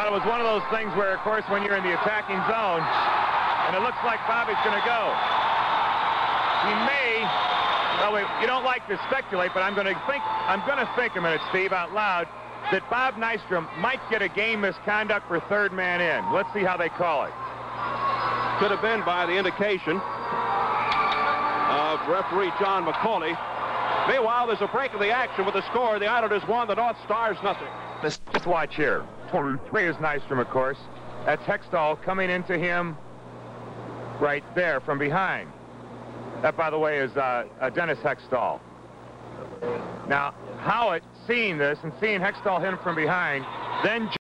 it was one of those things where, of course, when you're in the attacking zone, and it looks like Bobby's going to go. He may, well, you don't like to speculate, but I'm going to think, I'm going to think a minute, Steve, out loud, that Bob Nystrom might get a game misconduct for third man in. Let's see how they call it. Could have been by the indication of referee John McCauley. Meanwhile, there's a break of the action with the score. The Islanders won, the North Stars nothing. Let's just watch here. Here's Nystrom, of course. That's Hextall coming into him right there from behind. That, by the way, is uh, uh, Dennis Hextall. Now, Howatt, seeing this and seeing Hextall hit him from behind, then